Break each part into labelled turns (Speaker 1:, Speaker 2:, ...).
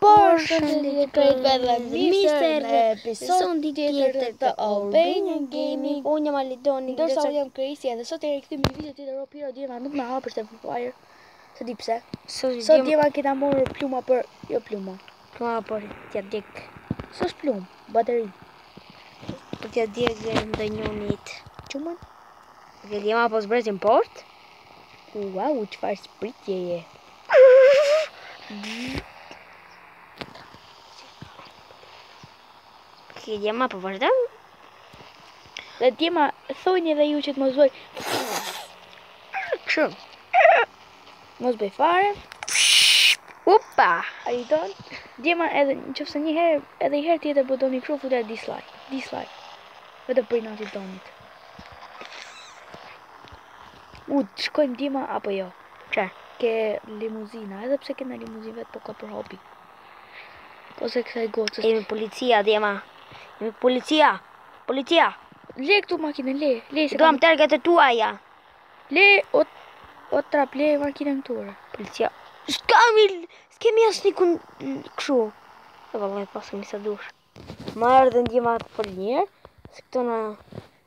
Speaker 1: Por përshëndetje krejtve dhe mirë se erdhët në episodin tjetër të Albanian Gaming
Speaker 2: Unë jam Alidoni
Speaker 1: Ndërsa unë jam Krejsi edhe sot u rikthyem me një video tjetër O Piro djema nuk më hapet Free Fire S'e di pse
Speaker 2: Sot
Speaker 1: djema kemi marrë plumba për Jo plumba
Speaker 2: Plumba për t'ia
Speaker 1: djeg S'është plumb Bateri
Speaker 2: Për t'ia djeg dhe ndonjë unit
Speaker 1: Qumën
Speaker 2: Dhe djema po zbrezim port
Speaker 1: Wow, çfarë zbritje je
Speaker 2: Ti djema po vazhdojmë?
Speaker 1: Dhe djema, thojni dhe ju që të mos bëj.
Speaker 2: Kështu.
Speaker 1: Mos bëj fare.
Speaker 2: Upa!
Speaker 1: A i don? Djema edhe në qoftë se një herë, edhe një herë tjetër bën mikro fute dislike. Dislike. Vë të bëjnë ati tonit. U, të shkojmë djema apo jo?
Speaker 2: Jo. Çë?
Speaker 1: Ke limuzina, edhe pse ke me limuzin vetë po ka për hobi. Po se kësa i gocës.
Speaker 2: Jemi policia, djema. Jemi policia, policia.
Speaker 1: Le këtu makinën, le, le. Se
Speaker 2: Duam targat e tua, ja.
Speaker 1: Le, o, o trap, le makinën të
Speaker 2: ure. Policia. S'kemi, s'kemi asnjë kund... Kështu. E vëlla, paç mi sa dush. Ma erdhe djema të përnjëherë. Se këto
Speaker 1: në...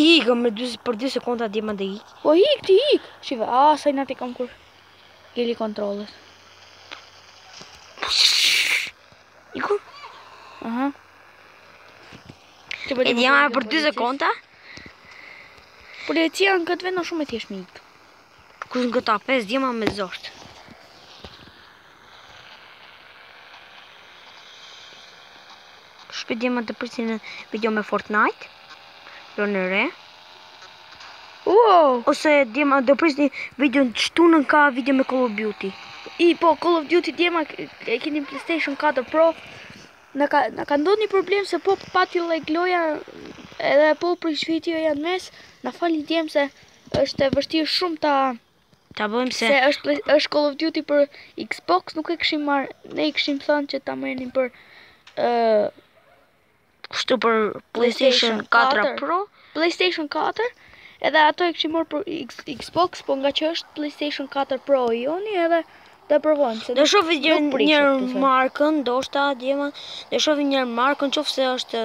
Speaker 1: Ikë me dy,
Speaker 2: për 2 sekonda djema dhe ikë.
Speaker 1: Po ikë ti ikë. Shife, a, sa inat i kam kur. Gili kontrolës.
Speaker 2: Iku?
Speaker 1: Aha.
Speaker 2: E djema për 2 sekonda?
Speaker 1: Policia në këtë vend është shumë e thjesht me ikë.
Speaker 2: Kush janë këta pesë djema me zort? Shpejt djema të presin video me Fortnite Jo në re
Speaker 1: Wow.
Speaker 2: Ose djema të presin video në këtu në kanal video me Call of Duty
Speaker 1: E po Call of Duty djema e keni Playstation 4 Pro Na ka, na ka ndodhë një problem se po pati lag loja Edhe po prish videon në mes Na falni djema se Është e vështirë shumë ta
Speaker 2: ta bëjmë se
Speaker 1: se është është Call of Duty për Xbox, nuk e kishim marrë, ne i kishim thënë që ta merrnin për ë uh,
Speaker 2: kështu për PlayStation 4 Pro,
Speaker 1: PlayStation 4, edhe ato e kishin marrë për X, Xbox, po ngaqë është PlayStation 4 Pro i joni edhe Do e provojmë se.
Speaker 2: Do shohim një një markën, ndoshta djema, do shohim një markën, qoftë se është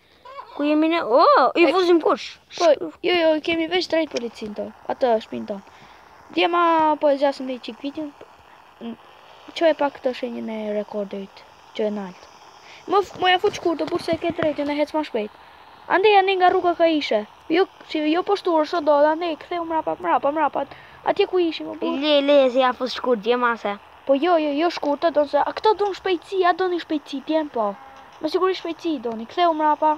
Speaker 2: Ku jemi ne? O, i vuzim kush?
Speaker 1: Po, jo, jo, kemi veç drejt policinë te, atë shpinë tonë. Djema po e zgjasim dhe një çik videon, çoje pak te shenja e rekordit, çoje naltë. Më, më e fuq kur të kur se ke drejt ene hec ma shpejt. Andej ja ne nga rruga ka ishe. Jo, që, jo poshtë, shko, andej, kthehu mrapa, mrapa, mrapa. Atje ku ishim, o po.
Speaker 2: Le, le, se ia fut shkurt djema se.
Speaker 1: Po jo, jo, jo shkurt se, a këta dun shpejtësi, a doni shpejtësi, djema po. Me siguri shpejtësi doni, ktheu mrapa.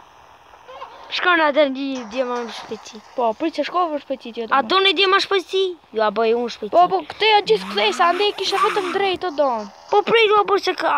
Speaker 2: Shkojmë atëherë djema në shpejtësi.
Speaker 1: Po, prit se shkove në shpejtësi tjetër.
Speaker 2: A doni djema shpejtësi? Jo, a bëj unë shpejtësi.
Speaker 1: Po, po, këtej ka gjithë kthesa, andej e kishe vetëm drejt, a doni.
Speaker 2: Po, prit, o po, se ka,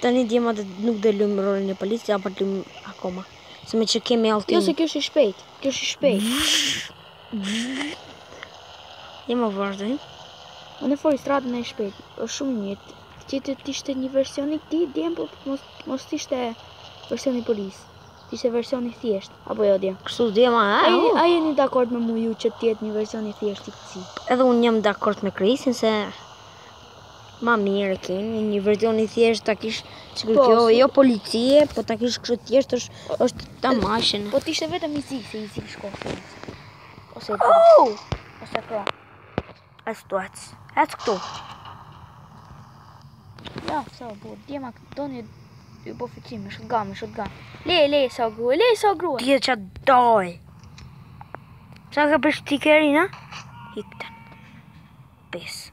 Speaker 2: Tani djema dhe nuk do e lujmë rolin e policit, apo ta lujmë akoma. Se meqë kemi altin.
Speaker 1: Jo, se kjo është e shpejtë. Kjo është e shpejtë.
Speaker 2: Djema vazhdojmë.
Speaker 1: Unë e fori stratën e i shpejt. është shumë një. Që të ishte një version i këtij, djema, po mos, mos t'ishte version polici. T'ishte version i thjeshtë. Apo jo, djema.
Speaker 2: Kështu djema,
Speaker 1: a?
Speaker 2: A, oh.
Speaker 1: a jeni dakord me mu ju që të jetë një version i thjeshtë i këtij?
Speaker 2: Edhe unë jam dakord me Krisin se Ma mirë e keni një version i thjeshtë ta kish si
Speaker 1: po,
Speaker 2: kjo, jo policie, po ta kish kështu thjesht është është tamam.
Speaker 1: Po t'ishte vetëm i zi se i zi shkon. Ose po.
Speaker 2: Oh!
Speaker 1: Ose po.
Speaker 2: Ashtu atë. Atë këtu.
Speaker 1: Ja, sa po, djema doni ju po fitim, është gam, është gam. Le, le, sa grua, le, sa grua.
Speaker 2: Ti e çat doj. Sa ka për
Speaker 1: stikerin, ha? Ikta. Pesë.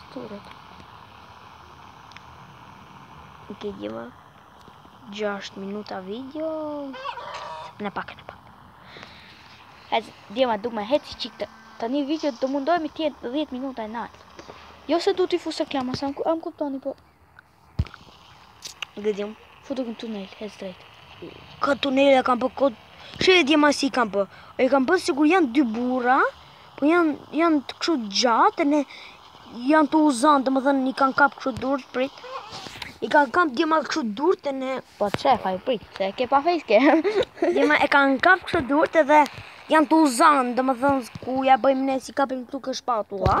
Speaker 1: Sturet.
Speaker 2: Okej djema. 6 minuta video. Dhe pak, dhe pak.
Speaker 1: E zë, djema, du me ec i çik të... Tani video do mundohemi të jetë 10 minuta e nalt. Jo se du t'i fus reklama, se a më kuptoni, po...
Speaker 2: Nuk e dimë.
Speaker 1: Futu te ky tunel, ec drejt.
Speaker 2: Ka tunel e kam për kod... Shihe djema si kam për. E kam për siguri janë dy burra, po janë, janë të kështu gjatë, dhe janë tu u zanë, domethënë, i kanë kap kështu durët, prit. I kanë kap djema kështu durët, edhe...
Speaker 1: Po të shë, faj, prit, se ke pa fejtë ke.
Speaker 2: djema e kanë kap kështu durët, dhe janë tu u zanë, domethënë, ku ja bëjmë ne si kapim këtu
Speaker 1: këshpatua.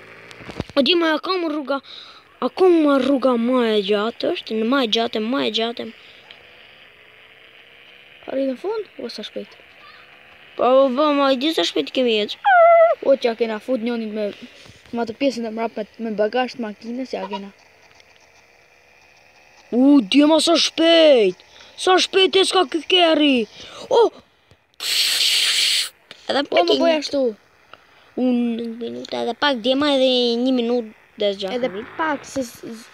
Speaker 1: O djema
Speaker 2: akoma rruga, akoma rruga ma e gjatë është, djema ma e gjatë, ma e gjatë.
Speaker 1: Arri në fund, o sa shpejt.
Speaker 2: Po, o djema, e di sa shpejt kemi ec.
Speaker 1: O ça ja kena fut njënit me, me atë pjesën e mrapme, me bagazh t' makinës, ja kena.
Speaker 2: U, djema sa shpejt, sa shpejt ecka ky kerri. O, Edhe
Speaker 1: po më bëj ashtu.
Speaker 2: Unë një minutë edhe pak djema edhe një minut dhe zgjat.
Speaker 1: Edhe pak, se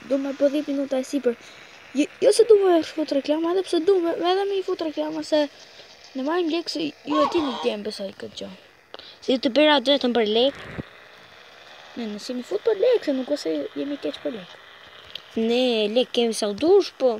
Speaker 1: du me bo 10 minuta e sipër. Jo, jo se du me fut reklama, edhe pse du me, edhe me i fut reklama se ne marrim lekë se ju e dini djema besoj këtë gjo.
Speaker 2: Si të bera atë vetëm për lekë?
Speaker 1: Ne, nëse me i fut për lekë, se nuk o se jemi keq për lekë.
Speaker 2: Ne, lekë kemi sa t'dush, po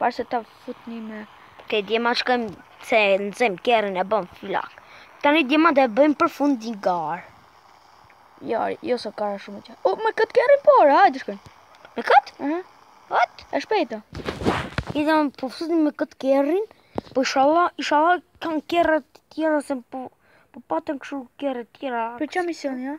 Speaker 1: Parë se ta futni me...
Speaker 2: Te djema shkojmë se nxejmë kerrin e bëjmë flakë. Tani djema e bëjmë për fund një garë.
Speaker 1: Ja, jo se ka ra shumë që. O, me këtë kerrin parë, hajde shkojmë.
Speaker 2: Me këtë?
Speaker 1: Aha.
Speaker 2: Atë?
Speaker 1: E shpejta.
Speaker 2: I dhe më po futin me këtë kerrin, po shala, i shala kanë kerret tjera se po, po patën kështu kerret tjera.
Speaker 1: Për çë misioni, ja?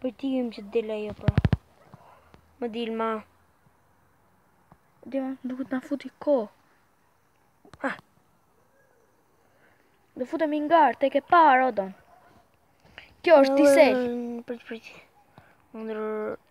Speaker 2: Prit ti, jemi që të dalë ajo pra. Me dilema.
Speaker 1: Dhe duket na futi kohë.
Speaker 2: Ah.
Speaker 1: Dhe futemi n'garë te ky aerodrom. Kjo është ti sel. Për që
Speaker 2: për
Speaker 1: që.
Speaker 2: Më
Speaker 1: ndërë.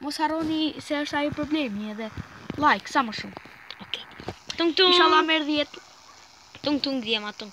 Speaker 1: Mos harroni se është ajo problemi edhe like sa më shumë.
Speaker 2: Okej. Okay. Tung tung.
Speaker 1: Inshallah merr 10.
Speaker 2: Tung tung djema tung.